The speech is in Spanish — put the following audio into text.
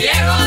ciego.